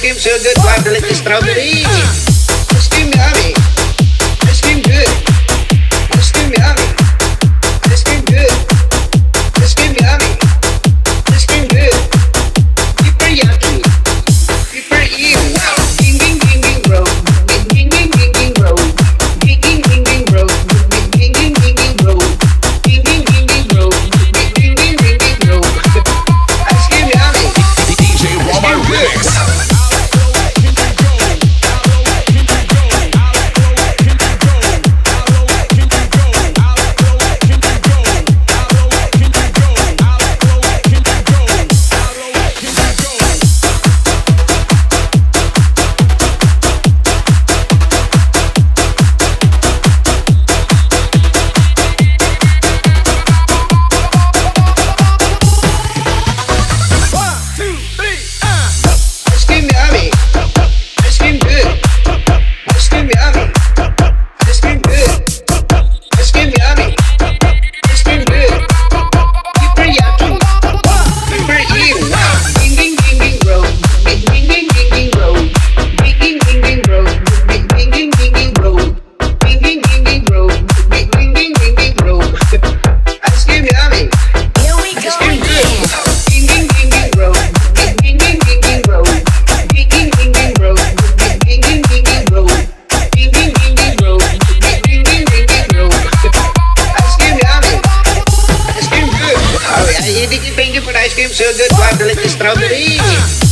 ice cream so good, water like a strawberry. Like strawberry.